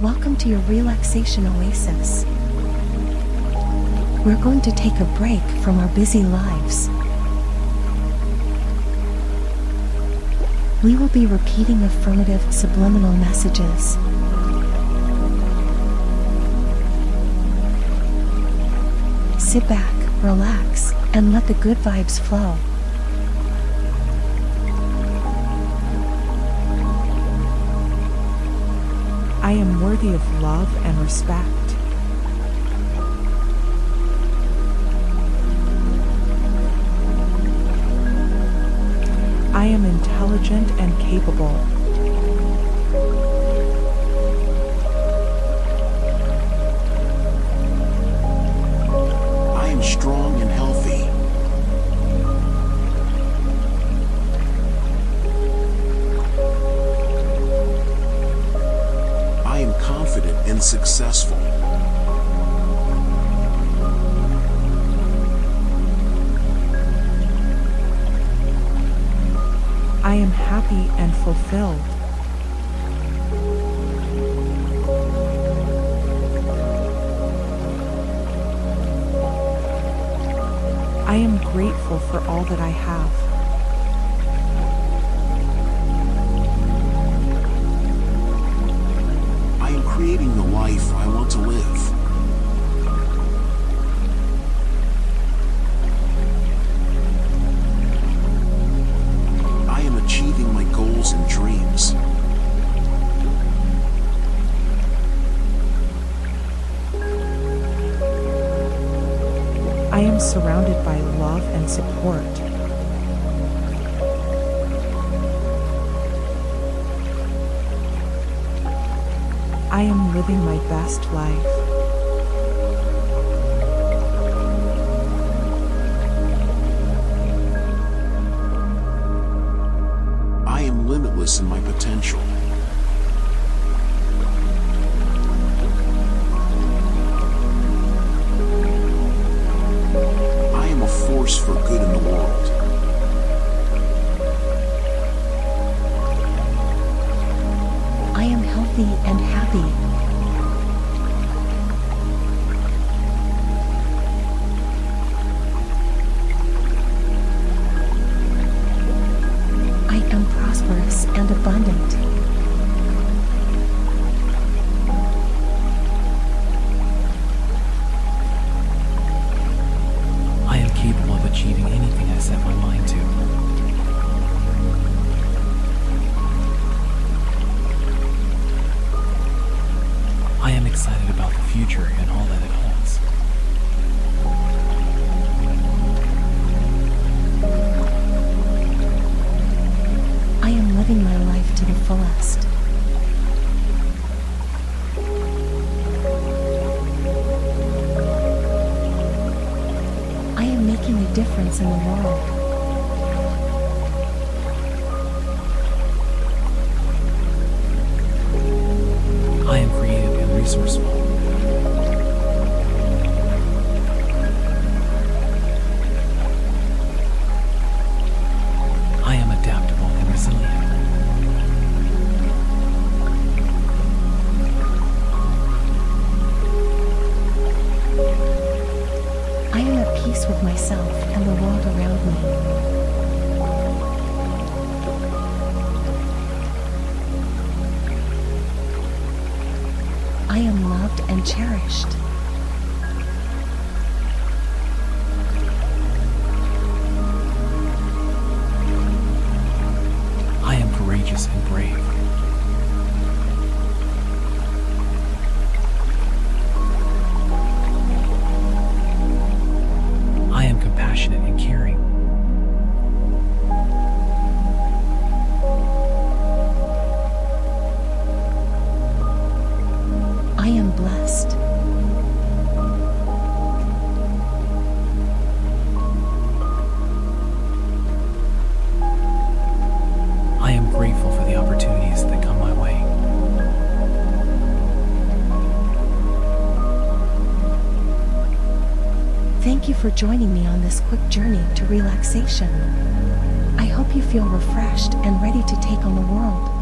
Welcome to your relaxation oasis. We're going to take a break from our busy lives. We will be repeating affirmative subliminal messages. Sit back, relax, and let the good vibes flow. I am worthy of love and respect. I am intelligent and capable. Successful. I am happy and fulfilled. I am grateful for all that I have. Surrounded by love and support. I am living my best life. I am limitless in my potential. Force for good in the world. I am healthy and happy. I am prosperous and abundant. Excited about the future and all that it holds. I am living my life to the fullest. I am making a difference in the world. I am adaptable and resilient. I am at peace with myself and the world around me. Cherished. For joining me on this quick journey to relaxation. I hope you feel refreshed and ready to take on the world.